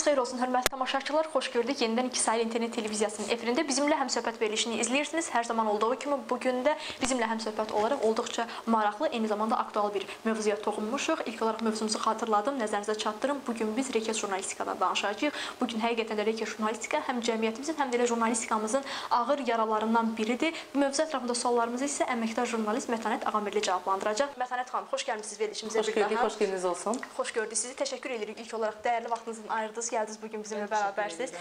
Sabahınız xeyir olsun, hörmətli tamaşaçılar. Xoş gördük. Yenidən 2 saylı internet televiziyasının efirində bizimlə həmsöhbət verilişini izləyirsiniz. Hər zaman olduğu kimi bu gün də bizimlə həmsöhbət olaraq olduqca maraqlı, eyni zamanda aktual bir mövzuya toxunmuşuq. İlk olaraq mövzumuzu xatırladım, nəzərinizə çatdırım. Bu gün biz reket jurnalistikadan danışacağıq. Bu gün həqiqətən də reket jurnalistika həm cəmiyyətimizin, həm də elə jurnalistikamızın ağır yaralarından biridir. Bu mövzu ətrafında suallarımızı isə əməkdar jurnalist Mətanət Ağamirli cavablandıracaq. Mətanət xanım, xoş gəlmisiniz verilişimizə bir daha. Xoş gördük, xoş gününüz olsun. Xoş gördük sizi. Təşəkkür edirik ilk olaraq dəyərli vaxtınızı ayırdınız, gəldiniz bu gün bizimlə bərabərsiniz.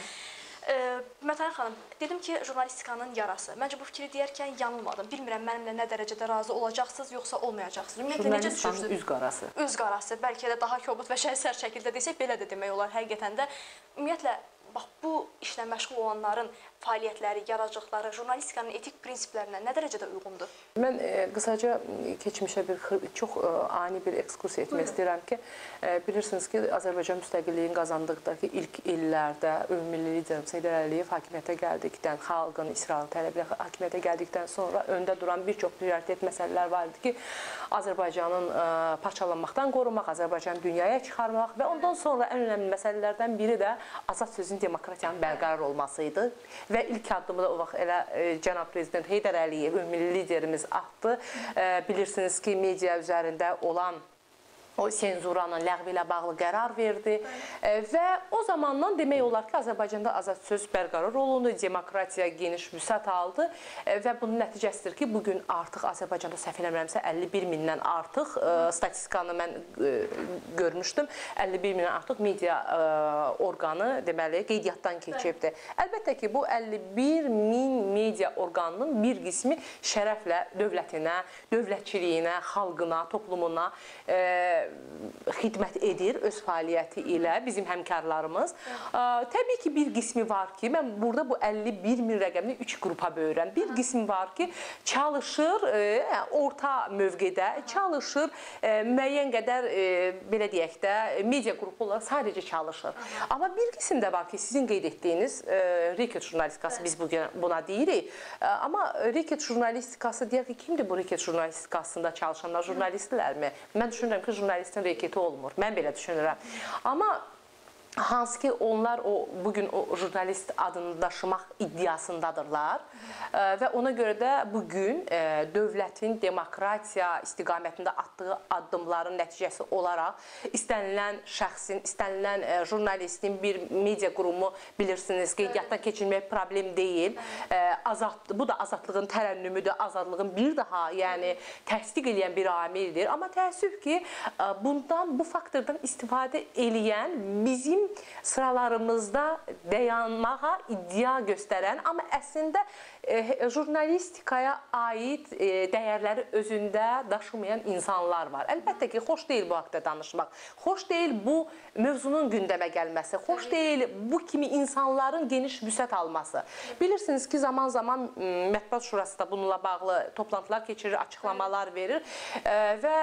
Mətən xanım, dedim ki, jurnalistikanın yarası. Məncə bu fikri deyərkən yanılmadım. Bilmirəm mənimlə nə dərəcədə razı olacaqsınız, yoxsa olmayacaqsınız. Ümumiyyətlə necə düşünürsünüz? Üz qarası. Üz qarası. Bəlkə də daha kobud və şəhsər şəkildə desək belə də demək olar həqiqətən də. Ümumiyyətlə bax bu işlə məşğul olanların fəaliyyətləri, yaradıcılıqları jurnalistikanın etik prinsiplərinə nə dərəcədə uyğundur? Mən e, qısaca keçmişə bir çox e, ani bir ekskursiya etmək Buyurun. istəyirəm ki, e, bilirsiniz ki, Azərbaycan müstəqilliyini qazandıqdakı ilk illərdə ümumi lider Heydər Əliyev hakimiyyətə gəldikdən, xalqın israrı tələbi ilə hakimiyyətə gəldikdən sonra öndə duran bir çox prioritet məsələlər var idi ki, Azərbaycanın ə, parçalanmaqdan qorumaq, Azərbaycanı dünyaya çıxarmaq və ondan sonra ən önəmli məsələlərdən biri də azad sözün demokratiyanın bərqərar olması idi və ilk addımı da o vaxt elə ə, cənab prezident Heydər Əliyev, ümumi liderimiz atdı. Ə, bilirsiniz ki, media üzərində olan o senzuranın ləğvi ilə bağlı qərar verdi e, və o zamandan demək olar ki, Azərbaycanda azad söz bərqərar olundu, demokratiya geniş vüsət aldı e, və bunun nəticəsidir ki, bu gün artıq Azərbaycanda səhv eləmirəmsə 51 mindən artıq e, statistikanı mən görmüşdüm. 51 mindən artıq media orqanı deməli qeydiyyatdan keçibdi. Əlbəttə ki, bu 51 min media orqanının bir qismi şərəflə dövlətinə, dövlətçiliyinə, xalqına, toplumuna xidmət edir öz fəaliyyəti ilə bizim həmkarlarımız. Təbii ki, bir qismi var ki, mən burada bu 51 min rəqəmini 3 qrupa bölürəm. Bir qismi var ki, çalışır e, orta mövqedə, çalışır e, müəyyən qədər e, belə deyək də media qrupu olaraq sadəcə çalışır. Amma bir qism də var ki, sizin qeyd etdiyiniz reket jurnalistikası biz bu buna deyirik. Amma reket jurnalistikası deyək ki, kimdir bu reket jurnalistikasında çalışanlar, jurnalistlərmi? Mən düşünürəm ki, jurnalist jurnalistin reketi olmur. Mən belə düşünürəm. Amma hansı ki onlar o bu gün o jurnalist adını daşımaq iddiasındadırlar və ona görə də bu gün dövlətin demokratiya istiqamətində atdığı addımların nəticəsi olaraq istənilən şəxsin, istənilən jurnalistin bir media qurumu bilirsiniz, qeydiyyatdan keçirmək problem deyil. Azad bu da azadlığın tərənnümüdür, azadlığın bir daha, yəni təsdiq edən bir amildir. Amma təəssüf ki, bundan bu faktordan istifadə eləyən bizim sıralarımızda dayanmağa iddia göstərən, amma əslində e, jurnalistikaya aid e, dəyərləri özündə daşımayan insanlar var. Əlbəttə ki, xoş deyil bu haqqda danışmaq. Xoş deyil bu mövzunun gündəmə gəlməsi. Xoş deyil bu kimi insanların geniş vüsət alması. Bilirsiniz ki, zaman-zaman Mətbuat Şurası da bununla bağlı toplantılar keçirir, açıqlamalar verir e, və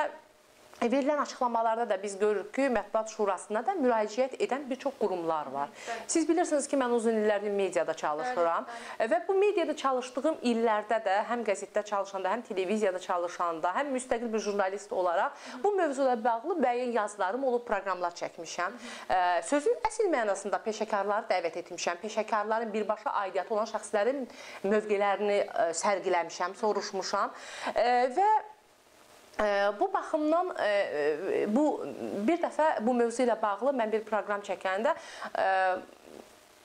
Verilən açıqlamalarda da biz görürük ki, Mətbuat Şurasına da müraciət edən bir çox qurumlar var. Siz bilirsiniz ki, mən uzun illərdir mediada çalışıram və bu mediada çalışdığım illərdə də həm qəzetdə çalışanda, həm televiziyada çalışanda, həm müstəqil bir jurnalist olaraq bu mövzuyla bağlı müəyyən yazılarım olub, proqramlar çəkmişəm. Sözün əsl mənasında peşəkarları dəvət etmişəm. Peşəkarların birbaşa aidiyyatı olan şəxslərin mövqelərini sərgiləmişəm, soruşmuşam və Bu baxımdan bu bir dəfə bu mövzu ilə bağlı mən bir proqram çəkəndə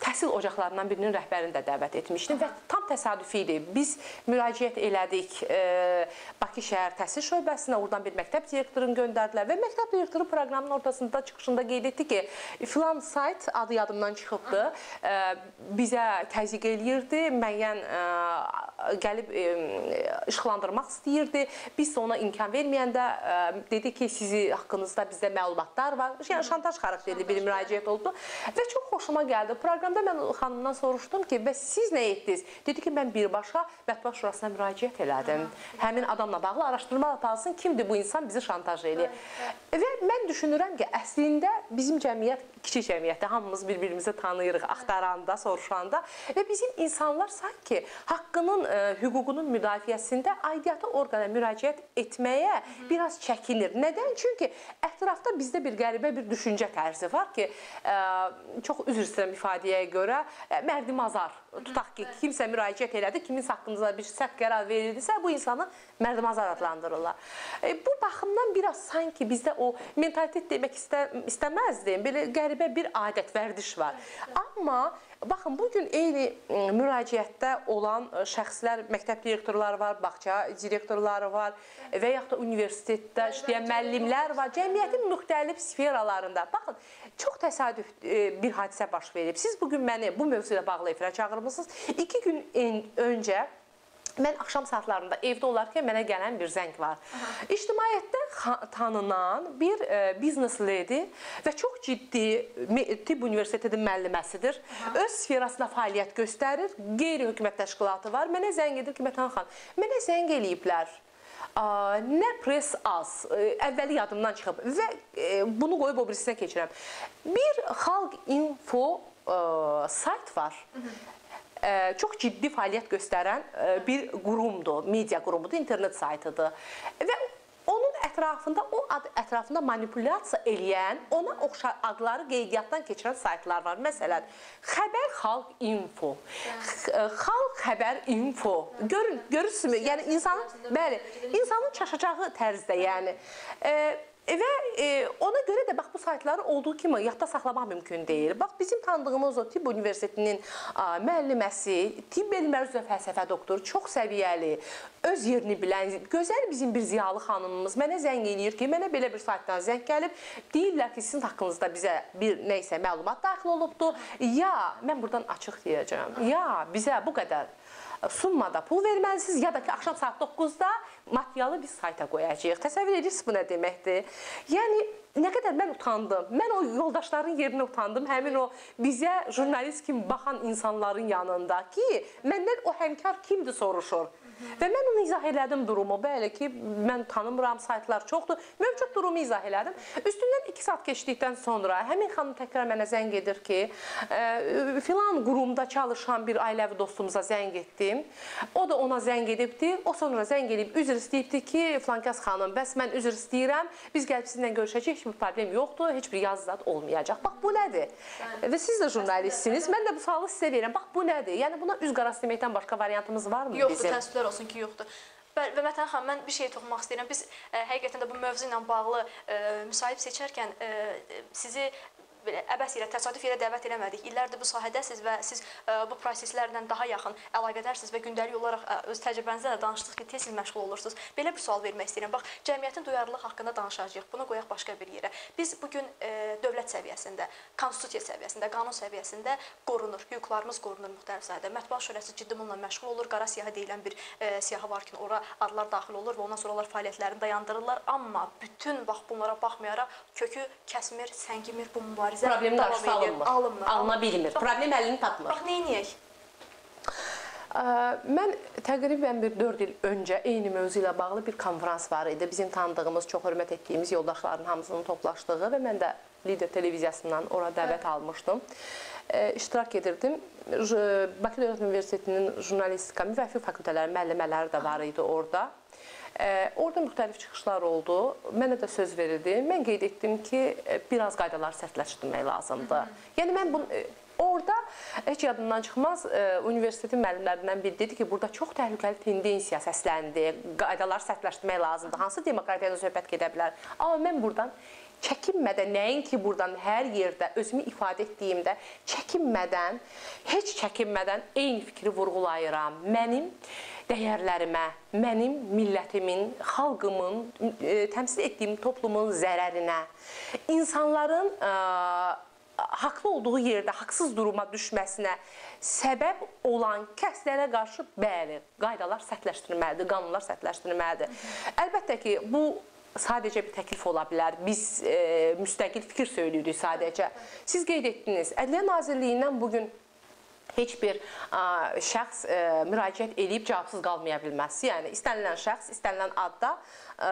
təhsil ocaqlarından birinin rəhbərini də dəvət etmişdim və tam təsadüfi idi. Biz müraciət elədik e, Bakı şəhər təhsil şöbəsinə, oradan bir məktəb direktorunu göndərdilər və məktəb direktoru proqramın ortasında çıxışında qeyd etdi ki, filan sayt adı yadımdan çıxıbdı, e, bizə təzyiq eləyirdi, müəyyən e, gəlib e, işıqlandırmaq istəyirdi. Biz ona imkan verməyəndə e, dedi ki, sizi haqqınızda bizdə məlumatlar var. Yəni şantaj xarakterli bir müraciət oldu və çox xoşuma gəldi. Proqram Proqramda mən xanımdan soruşdum ki, bəs siz nə etdiniz? Dedi Dedi ki, mən birbaşa mətbuat şurasına müraciət elədim. Həmin adamla bağlı araşdırma aparılsın, kimdir bu insan bizi şantaj eləyir. Və mən düşünürəm ki, əslində bizim cəmiyyət kiçik cəmiyyətdə hamımız bir-birimizi tanıyırıq, axtaranda, soruşanda və bizim insanlar sanki haqqının, ə, hüququnun müdafiəsində aidiyyatı orqana müraciət etməyə biraz çəkinir. Nədən? Çünki ətrafda bizdə bir qəribə bir düşüncə tərzi var ki, ə, çox üzr istəyirəm ifadəyə görə, ə, mərdimazar. Tutaq ki, kimsə müraciət elədi, kimin haqqında bir səhv qərar verildisə, bu insanı mərdimazar adlandırırlar. E, bu baxımdan biraz sanki bizdə o mentalitet demək istə, istəməzdim. Belə qəribə bir adət, vərdiş var. Amma baxın bu gün eyni müraciətdə olan şəxslər, məktəb direktorları var, bağça direktorları var və yaxud da universitetdə işləyən müəllimlər var. Cəmiyyətin müxtəlif sferalarında. Baxın, çox təsadüf bir hadisə baş verib. Siz bu gün məni bu mövzu ilə bağlı efirə çağırmısınız. 2 gün öncə Mən axşam saatlarında evdə olarkən mənə gələn bir zəng var. Aha. İctimaiyyətdə tanınan bir e, biznes ledi və çox ciddi tibb universitetinin müəlliməsidir. Aha. Öz sferasında fəaliyyət göstərir. Qeyri-hökumət təşkilatı var. Mənə zəng edir ki, Mətan xan, mənə zəng eləyiblər. Ə, nə press az, ə, əvvəli yadımdan çıxıb və ə, bunu qoyub o birisinə keçirəm. Bir xalq info ə, sayt var. Hı -hı çox ciddi fəaliyyət göstərən bir qurumdur, media qurumudur, internet saytıdır. Və onun ətrafında, o ad ətrafında manipulyasiya eləyən, ona oxşar adları qeydiyyatdan keçirən saytlar var. Məsələn, Xəbər Xalq Info, Xalq Xəbər Info. Görün, görürsünüzmü? Yəni insanın, bəli, insanın çaşacağı tərzdə, yəni. E, Və e, ona görə də bax bu saytları olduğu kimi yadda saxlamaq mümkün deyil. Bax bizim tanıdığımız o tibb universitetinin a, müəlliməsi, tibb elmləri üzrə fəlsəfə doktoru, çox səviyyəli, öz yerini bilən, gözəl bizim bir ziyalı xanımımız mənə zəng eləyir ki, mənə belə bir saytdan zəng gəlib, deyirlər ki, sizin haqqınızda bizə bir nə isə məlumat daxil olubdu. Ya, mən burdan açıq deyəcəm. Ya, bizə bu qədər summada pul verməlisiniz ya da ki, axşam saat 9-da materialı biz sayta qoyacağıq. Təsəvvür edirsiniz bu nə deməkdir? Yəni nə qədər mən utandım. Mən o yoldaşların yerinə utandım. Həmin o bizə jurnalist kimi baxan insanların yanında ki, məndən o həmkar kimdir soruşur. Və mən onu izah elədim durumu. Bəli ki, mən tanımıram, saytlar çoxdur. Mövcud durumu izah elədim. Üstündən 2 saat keçdikdən sonra həmin xanım təkrar mənə zəng edir ki, ə, filan qurumda çalışan bir ailəvi dostumuza zəng etdim. O da ona zəng edibdi. O sonra zəng edib üzr istəyibdi ki, filankəs xanım, bəs mən üzr istəyirəm. Biz gəlib sizinlə görüşəcəyik. Heç bir problem yoxdur. Heç bir yazı zad olmayacaq. Bax bu nədir? Və siz də jurnalistsiniz. Mən də bu sualı sizə verirəm. Bax bu nədir? Yəni buna üz qarası deməkdən başqa variantımız varmı Yoxdur, bizim? Yoxdur, təəssüflər olsun ki, yoxdur. Və, və Mətən xanım, mən bir şey toxunmaq istəyirəm. Biz ə, həqiqətən də bu mövzu ilə bağlı ə, müsahib seçərkən ə, sizi belə əbəs yerə, təsadüf yerə dəvət eləmədik. İllərdir bu sahədəsiz və siz ə, bu proseslərlə daha yaxın əlaqədarsınız və gündəlik olaraq ə, öz təcrübənizlə də danışdınız ki, tez-tez məşğul olursunuz. Belə bir sual vermək istəyirəm. Bax, cəmiyyətin duyarlılıq haqqında danışacağıq. Bunu qoyaq başqa bir yerə. Biz bu gün ə, dövlət səviyyəsində, konstitusiya səviyyəsində, qanun səviyyəsində qorunur, hüquqlarımız qorunur müxtəlif sahədə. Mətbuat şurası ciddi bununla məşğul olur. Qara siyahı deyilən bir ə, siyahı var ki, ora adlar daxil olur və ondan sonra onlar fəaliyyətlərini dayandırırlar. Amma bütün bax bunlara baxmayaraq kökü kəsmir, səngimir bu mübarizə Problemin qarşısı alınmır. Alınmır. Alına bilmir. Problem əlini tapmır. Bax, nə edək? Mən təqribən bir 4 il öncə eyni mövzu ilə bağlı bir konfrans var idi. Bizim tanıdığımız, çox hörmət etdiyimiz yoldaşların hamısının toplaşdığı və mən də Lider televiziyasından ora dəvət almışdım. İştirak edirdim. Bakı Dövlət Universitetinin jurnalistika, müvəffəq fakültələri müəllimələri də var idi orada. Orada müxtəlif çıxışlar oldu. Mənə də söz verildi. Mən qeyd etdim ki, biraz qaydaları sərtləşdirmək lazımdır. Yəni mən bunu Orada heç yadımdan çıxmaz, e, universitetin müəllimlərindən biri dedi ki, burada çox təhlükəli tendensiya səsləndi, qaydaları sərtləşdirmək lazımdır. Hansı demokratiyadan söhbət gedə bilər? Amma mən buradan çəkinmədən, nəinki buradan hər yerdə özümü ifadə etdiyimdə çəkinmədən, heç çəkinmədən eyni fikri vurğulayıram. Mənim dəyərlərimə, mənim millətimin, xalqımın, e, təmsil etdiyim toplumun zərərinə, insanların ə, haqlı olduğu yerdə haqsız duruma düşməsinə səbəb olan kəslərə qarşı bəli, qaydalar sərtləşdirilməlidir, qanunlar sərtləşdirilməlidir. Əlbəttə ki, bu sadəcə bir təklif ola bilər. Biz e, müstəqil fikir söyləyirik sadəcə. Siz qeyd etdiniz, Ədliyyə Nazirliyindən bu gün heç bir ə, şəxs ə, müraciət edib cavabsız qalmaya bilməz. Yəni istənilən şəxs istənilən adda ə,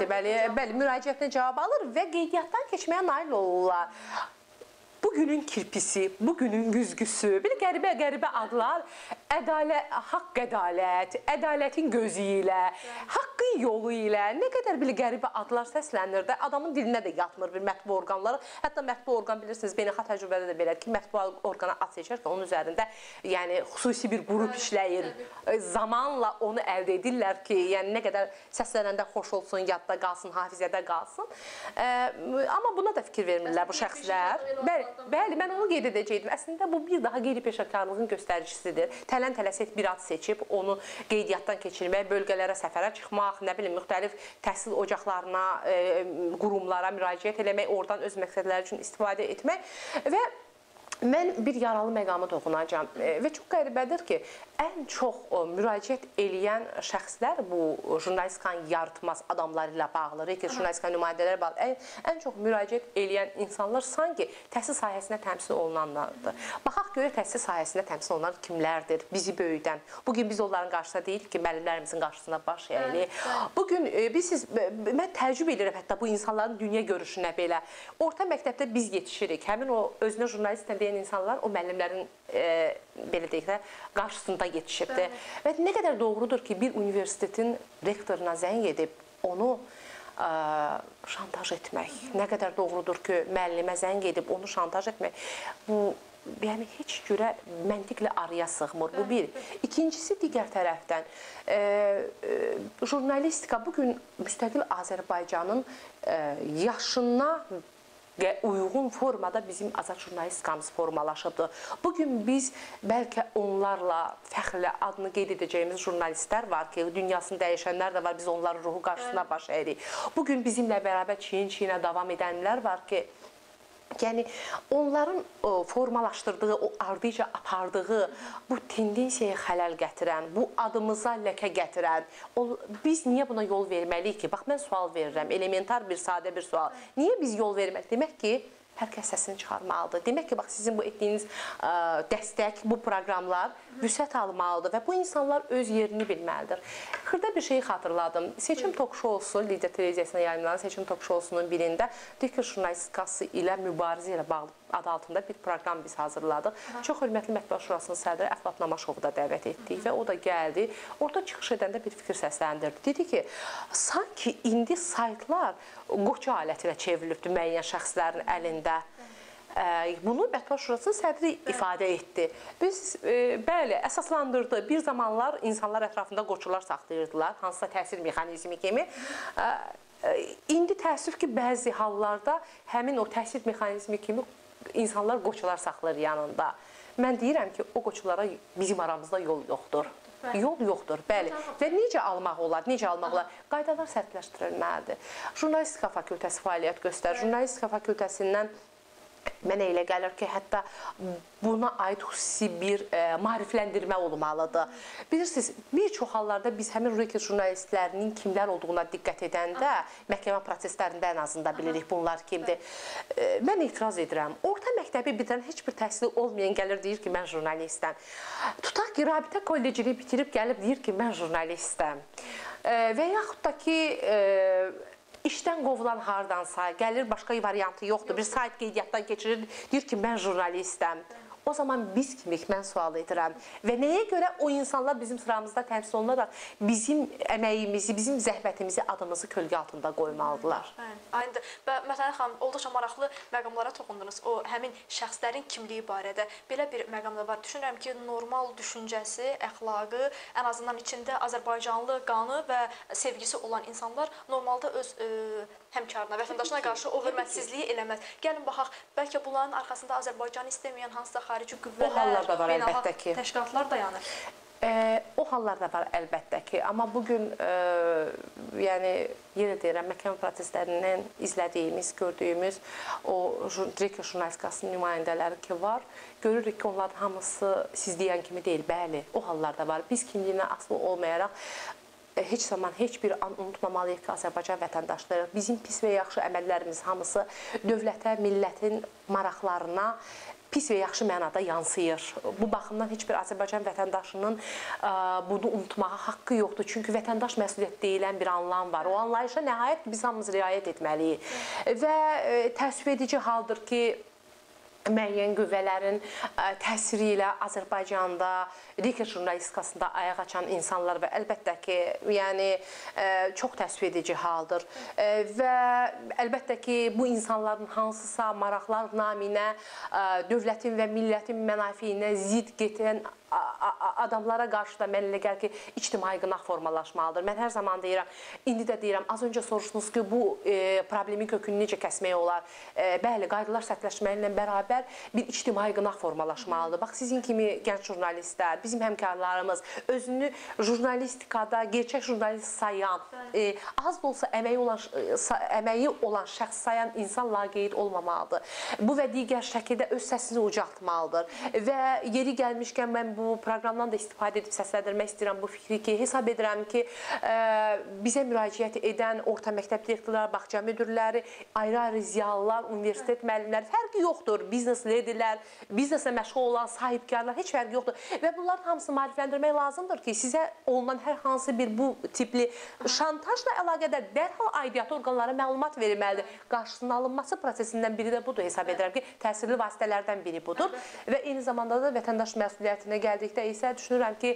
deməli, bəli, müraciətinə cavab alır və qeydiyyatdan keçməyə nail olurlar. Bugünün kirpisi, bugünün güzgüsü, bir qəribə-qəribə adlar, ədalət, haqq ədalət, ədalətin gözü ilə, haqqın yolu ilə nə qədər bir qəribə adlar səslənir də, adamın dilinə də yatmır bir mətbu orqanları. Hətta mətbu orqan bilirsiniz, beynəlxalq təcrübədə də belədir ki, mətbu orqana ad seçər ki, onun üzərində yəni xüsusi bir qrup işləyir. Zamanla onu əldə edirlər ki, yəni nə qədər səslənəndə xoş olsun, yadda qalsın, hafizədə qalsın. Amma buna da fikir vermirlər bu şəxslər. Bəli, Bəli, mən onu qeyd edəcəydim. Əslində bu bir daha qeyri-peşəkarlığın göstəricisidir. Tələn-tələsik bir ad seçib onu qeydiyyatdan keçirmək, bölgələrə səfərə çıxmaq, nə bilim, müxtəlif təhsil ocaqlarına, e, qurumlara müraciət eləmək, oradan öz məqsədləri üçün istifadə etmək və Mən bir yaralı məqamı toxunacağam e, və çox qəribədir ki, ən çox müraciət eləyən şəxslər bu jurnalistikanın yaratmaz adamları ilə bağlı, reyting jurnalistika nümayəndələri bağlı ən, ən çox müraciət eləyən insanlar sanki təhsil sahəsində təmsil olunanlardır. Baxaq görək təhsil sahəsində təmsil olunan kimlərdir? Bizi böyüdən. Bu gün biz onların qarşısında deyilik ki, müəllimlərimizin qarşısında baş əyirik. Bu gün e, biz siz mən təəccüb edirəm hətta bu insanların dünya görüşünə belə. Orta məktəbdə biz yetişirik. Həmin o özünə jurnalist deyən insanlar o müəllimlərin e, belə deyək də qarşısında yetişibdi. Və nə qədər doğrudur ki, bir universitetin rektoruna zəng edib onu ə, şantaj etmək. Nə qədər doğrudur ki, müəllimə zəng edib onu şantaj etmək. Bu yəni heç cürə məntiqlə araya sığmır. Bu bir. İkincisi digər tərəfdən e, e, jurnalistika bu gün müstəqil Azərbaycanın e, yaşına uyğun formada bizim azad jurnalistikamız formalaşıbdır. Bu gün biz bəlkə onlarla fəxrlə adını qeyd edəcəyimiz jurnalistlər var ki, dünyasını dəyişənlər də var. Biz onların ruhu qarşısına baş əyirik. Bu gün bizimlə bərabər çiyin-çiyinə davam edənlər var ki, Yəni onların o, formalaşdırdığı, o ardıca apardığı bu tendensiyaya xələl gətirən, bu adımıza ləkə gətirən, o, biz niyə buna yol verməliyik ki? Bax mən sual verirəm, elementar bir, sadə bir sual. Niyə biz yol vermək? Demək ki, hər kəs səsini çıxarmalıdır. Demək ki, bax sizin bu etdiyiniz ə, dəstək, bu proqramlar vüsət almalıdır və bu insanlar öz yerini bilməlidir. Xırda bir şeyi xatırladım. Seçim tok-şousu, Lidia televiziyasına yayımlanan seçim tok-şousunun birində Dikir jurnalistikası ilə mübarizə ilə bağlı adı altında bir proqram biz hazırladıq. Aha. Çox hörmətli Mətbuat Şurasının sədri Əflat Namaşovu da dəvət etdik və o da gəldi. Orada çıxış edəndə bir fikir səsləndirdi. Dedi ki, sanki indi saytlar qoçu alətinə çevrilibdi müəyyən şəxslərin əlində. Bunu Mətbuat Şurasının sədri ifadə etdi. Biz e, bəli, əsaslandırdı. Bir zamanlar insanlar ətrafında qoçular saxlayırdılar, hansısa təsir mexanizmi kimi. İndi təəssüf ki, bəzi hallarda həmin o təsir mexanizmi kimi insanlar qoçular saxlayır yanında. Mən deyirəm ki, o qoçulara bizim aramızda yol yoxdur. Bəli. Yol yoxdur, bəli. Və necə almaq olar? Necə almaq olar? Qaydalar sərtləşdirilməlidir. Jurnalistika fakültəsi fəaliyyət göstərir. Jurnalistika fakültəsindən Mənə elə gəlir ki, hətta buna aid xüsusi bir e, maarifləndirmə olmalıdır. Bilirsiniz, bir çox hallarda biz həmin reket jurnalistlərinin kimlər olduğuna diqqət edəndə məhkəmə proseslərində ən azından bilirik bunlar kimdir. E, mən etiraz edirəm. Orta məktəbi bitirən heç bir təhsili olmayan gəlir deyir ki, mən jurnalistəm. Tutaq ki, rabitə kollecini bitirib gəlib deyir ki, mən jurnalistəm. E, və yaxud da ki, e, işdən qovulan hardansa, gəlir başqa variantı yoxdur. Bir sayt qeydiyyatdan keçirir, deyir ki, mən jurnalistəm. O zaman biz kimik mən sual edirəm. Və nəyə görə o insanlar bizim sıramızda təmsil olunaraq bizim əməyimizi, bizim zəhmətimizi, adımızı kölgə altında qoymalıdırlar? Bəli. Aynıdır. Və Məsələn xanım, olduqca maraqlı məqamlara toxundunuz. O həmin şəxslərin kimliyi barədə belə bir məqam da var. Düşünürəm ki, normal düşüncəsi, əxlaqı, ən azından içində Azərbaycanlı qanı və sevgisi olan insanlar normalda öz ə, e, həmkarına, vətəndaşına qarşı o hörmətsizliyi eləməz. Gəlin baxaq, bəlkə bunların arxasında Azərbaycanı istəməyən hansısa xarici qüvvələr, ki. təşkilatlar dayanır. E, o hallarda var əlbəttə ki, amma bu gün e, yəni yenə deyirəm, məhkəmə proseslərindən izlədiyimiz, gördüyümüz o Drake jurnalistikasının nümayəndələri ki var, görürük ki, onların hamısı siz deyən kimi deyil. Bəli, o hallarda var. Biz kimliyinə asılı olmayaraq heç zaman heç bir an unutmamalıyıq ki, Azərbaycan vətəndaşları bizim pis və yaxşı əməllərimiz hamısı dövlətə, millətin maraqlarına pis və yaxşı mənada yansıyır. Bu baxımdan heç bir Azərbaycan vətəndaşının ə, bunu unutmağa haqqı yoxdur. Çünki vətəndaş məsuliyyət deyilən bir anlam var. O anlayışa nəhayət biz hamımız riayət etməliyik. Və ə, təəssüf edici haldır ki, müəyyən qüvvələrin ə, təsiri ilə Azərbaycanda Rikert jurnalistikasında ayaq açan insanlar və əlbəttə ki, yəni ə, çox təəssüf edici haldır. Ə, və əlbəttə ki, bu insanların hansısa maraqlar naminə dövlətin və millətin mənafeyinə zidd gedən adamlara qarşı da mən elə gəlir ki, ictimai qınaq formalaşmalıdır. Mən hər zaman deyirəm, indi də deyirəm, az öncə soruşdunuz ki, bu e, problemin kökünü necə kəsmək olar? E, bəli, qaydalar sərtləşməyi ilə bərabər bir ictimai qınaq formalaşmalıdır. Bax, sizin kimi gənc jurnalistlər, bizim həmkarlarımız özünü jurnalistikada gerçək jurnalist sayan, e, az da olsa əməyi olan əməyi olan şəxs sayan insan laqeyd olmamalıdır. Bu və digər şəkildə öz səsini ucaltmalıdır və yeri gəlmişkən mən bu proqramdan da istifadə edib səsləndirmək istəyirəm bu fikri ki, hesab edirəm ki, ə, bizə müraciət edən orta məktəb direktorları, bağça müdirləri, ayrı-ayrı ziyalılar, universitet müəllimləri fərqi yoxdur. Biznes ledilər, bizneslə məşğul olan sahibkarlar heç fərqi yoxdur. Və bunların hamısını maarifləndirmək lazımdır ki, sizə olunan hər hansı bir bu tipli şantajla əlaqədar dərhal aidiyyatı orqanlara məlumat verilməlidir. Qarşısının alınması prosesindən biri də budur hesab edirəm ki, təsirli vasitələrdən biri budur və eyni zamanda da vətəndaş məsuliyyətinə gəldikdə isə düşünürəm ki,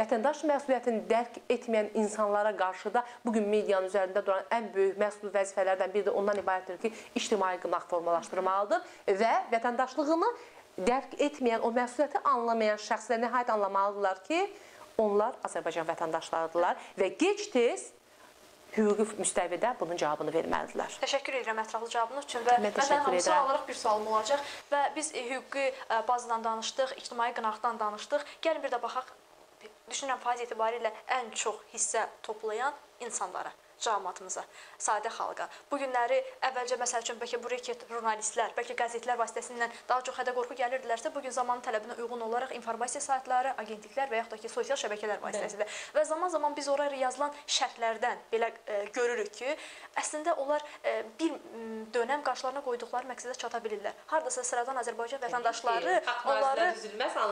vətəndaş məsuliyyətini dərk etməyən insanlara qarşı da bu gün medianın üzərində duran ən böyük məsul vəzifələrdən biri də ondan ibarətdir ki, ictimai qınaq formalaşdırmalıdır və vətəndaşlığını dərk etməyən, o məsuliyyəti anlamayan şəxslər nəhayət anlamalıdırlar ki, onlar Azərbaycan vətəndaşlarıdırlar və gec-tez hüquqi müstəvidə bunun cavabını verməlidirlər. Təşəkkür edirəm ətraflı cavabınız üçün və məndən hamısı olaraq bir sualım olacaq və biz e, hüquqi e, bazadan danışdıq, ictimai qınaqdan danışdıq. Gəlin bir də baxaq düşünürəm faiz etibarilə ən çox hissə toplayan insanlara cəmaatımıza, sadə xalqa. Bu günləri əvvəlcə məsəl üçün bəlkə bu reket jurnalistlər, bəlkə qəzetlər vasitəsilə daha çox hədə-qorxu gəlirdilərsə, bu gün zamanın tələbinə uyğun olaraq informasiya saytları, agentliklər və yaxud da ki, sosial şəbəkələr vasitəsilə və zaman-zaman biz ora yazılan şərtlərdən belə e, görürük ki, əslində onlar e, bir dönəm qarşılarına qoyduqları məqsədə çata bilirlər. Hardasa sıradan Azərbaycan vətəndaşları onları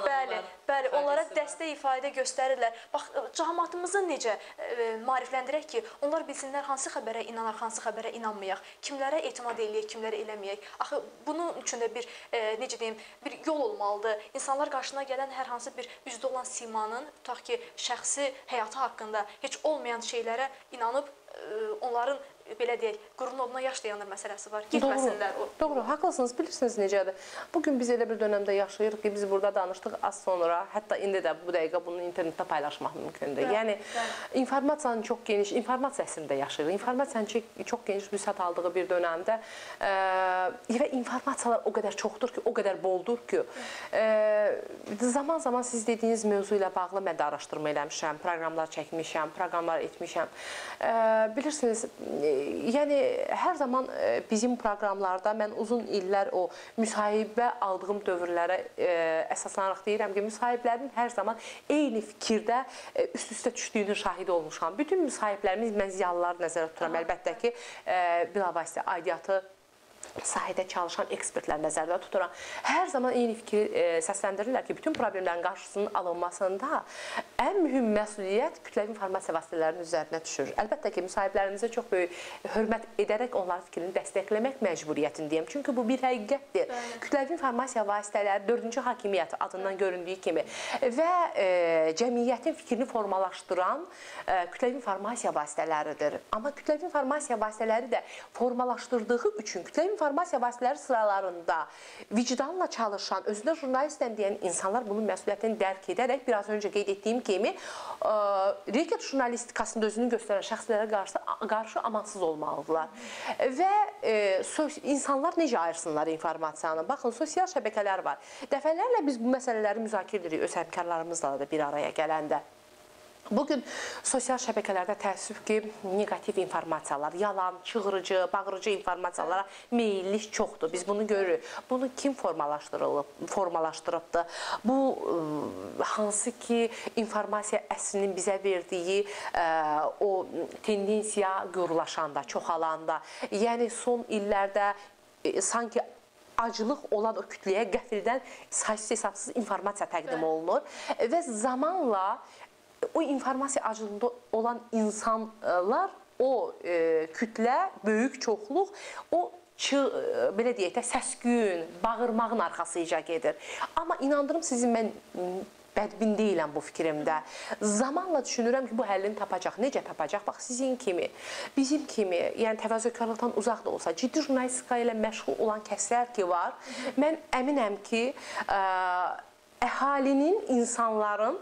bəli, bəli, onlara dəstək ifadə göstərirlər. Bax, cəmaatımızı necə e, maarifləndirək ki, onlar bilsinlər hansı xəbərə inanar, hansı xəbərə inanmayaq, kimlərə etimad eləyək, kimlərə eləməyək. Axı bunun üçün də bir e, necə deyim, bir yol olmalıdır. İnsanlar qarşısına gələn hər hansı bir üzdə olan simanın, tutaq ki, şəxsi həyatı haqqında heç olmayan şeylərə inanıb e, onların belə deyək, qurun oduna yaş dayanır məsələsi var. Getməsinlər o. Doğru, haqlısınız. Bilirsiniz necədir? Bu gün biz elə bir dövrdə yaşayırıq ki, biz burada danışdıq az sonra, hətta indi də bu dəqiqə bunu internetdə paylaşmaq mümkündür. Bəli, yəni bəli. informasiyanın çox geniş, informasiya əsrində yaşayırıq. İnformasiyanın çox geniş vüsət aldığı bir dövrdə ə, və informasiyalar o qədər çoxdur ki, o qədər boldur ki, zaman-zaman siz dediyiniz mövzu ilə bağlı mən də araşdırma eləmişəm, proqramlar çəkmişəm, proqramlar etmişəm. Ə, bilirsiniz, yəni hər zaman e, bizim proqramlarda mən uzun illər o müsahibə aldığım dövrlərə e, əsaslanaraq deyirəm ki, müsahiblərin hər zaman eyni fikirdə e, üst-üstə düşdüyünün şahidi olmuşam. Bütün müsahiblərimiz mən ziyalıları nəzərdə tuturam. Əlbəttə ki, bilavasitə aidiyyatı sahədə çalışan ekspertlər nəzərdə tuturam. Hər zaman eyni fikri e, səsləndirirlər ki, bütün problemlərin qarşısının alınmasında ən mühüm məsuliyyət kütləvi informasiya vasitələrinin üzərinə düşür. Əlbəttə ki, müsahiblərimizə çox böyük hörmət edərək onların fikrini dəstəkləmək məcburiyyətindəyəm. Çünki bu bir həqiqətdir. Bəli. Kütləvi informasiya vasitələri 4-cü hakimiyyət adından göründüyü kimi və e, cəmiyyətin fikrini formalaşdıran e, kütləvi informasiya vasitələridir. Amma kütləvi informasiya vasitələri də formalaşdırdığı üçün kütləvi informasiya vasitələri sıralarında vicdanla çalışan, özünə jurnalistəm deyən insanlar bunun məsuliyyətini dərk edərək biraz öncə qeyd etdiyim kimi reket jurnalistikasında özünü göstərən şəxslərə qarşı qarşı amansız olmalıdırlar. Və e, insanlar necə ayırsınlar informasiyanı? Baxın, sosial şəbəkələr var. Dəfələrlə biz bu məsələləri müzakirə edirik öz həmkarlarımızla da bir araya gələndə. Bu gün sosial şəbəkələrdə təəssüf ki, neqativ informasiyalar, yalan, çığırıcı, bağırıcı informasiyalara meyillik çoxdur. Biz bunu görürük. Bunu kim formalaşdırılıb, formalaşdırıbdı? Bu ıı, hansı ki informasiya əslinin bizə verdiyi ə, o tendensiya qurlaşanda, çoxalanda. Yəni son illərdə ə, sanki acılıq olan o kütləyə qəfildən saysız hesabsız informasiya təqdim olunur və zamanla o informasiya acılığında olan insanlar o e, kütlə, böyük çoxluq o çı, e, belə deyək də səs-küyün, bağırmağın arxasıca gedir. Amma inandırım sizi mən bədbin deyiləm bu fikrimdə. Zamanla düşünürəm ki, bu həllini tapacaq. Necə tapacaq? Bax sizin kimi, bizim kimi, yəni təvazökarlıqdan uzaq da olsa, ciddi jurnalistika ilə məşğul olan kəslər ki var, mən əminəm ki, ə, əhalinin, insanların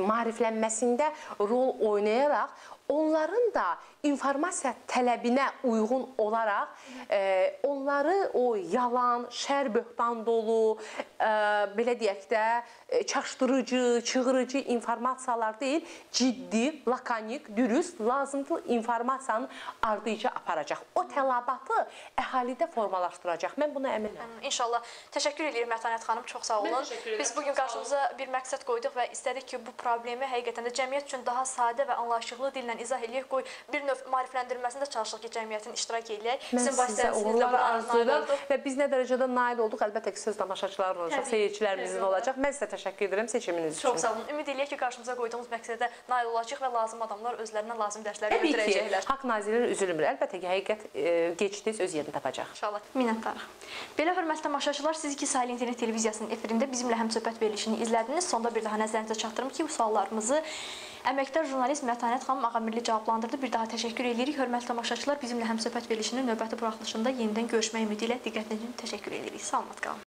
maariflənməsində rol oynayaraq onların da informasiya tələbinə uyğun olaraq e, onları o yalan, şər böhtan dolu, e, belə deyək də, e, çaşdırıcı, çığırıcı informasiyalar deyil, ciddi, lakanik, dürüst, lazımlı informasiyanın ardıcı aparacaq. O tələbatı əhalidə formalaşdıracaq. Mən buna əminəm. İnşallah. Təşəkkür edirəm Mətanət xanım, çox sağ olun. Biz bu gün qarşımıza bir məqsəd qoyduq və istədik ki, bu problemi həqiqətən də cəmiyyət üçün daha sadə və anlaşılıqlı dillə izah eləyək. Qoy bir növ maarifləndirilməsində çalışdıq ki, cəmiyyətin iştirak eləyək. Sizin vasitənizlə arzulayıram olduq. və biz nə dərəcədə nail olduq, əlbəttə ki, söz tamaşaçıların olacaq, seyircilərimizin olacaq. Mən sizə təşəkkür edirəm seçiminiz üçün. Çox sağ olun. Ümid eləyək ki, qarşımıza qoyduğumuz məqsədə nail olacağıq və lazım adamlar özlərinə lazım dərsləri götürəcəklər. haqq nazirləri üzülmür. Əlbəttə ki, həqiqət e, gec-tez öz yerini tapacaq. İnşallah. Minnətdarıq. Belə hörmətli tamaşaçılar, siz iki saylı internet televiziyasının efirində bizimlə həmsöhbət verilişini izlədiniz. Sonda bir daha nəzərinizə çatdırım ki, bu suallarımızı əməkdar jurnalist Mətanət xanım Ağamirli cavablandırdı. Bir daha təşəkkür edirik. Hörmətli tamaşaçılar, bizimlə həmsöhbət verilişinin növbəti buraxılışında yenidən görüşmək ümidi ilə diqqətiniz üçün təşəkkür edirik. Salamat qalın.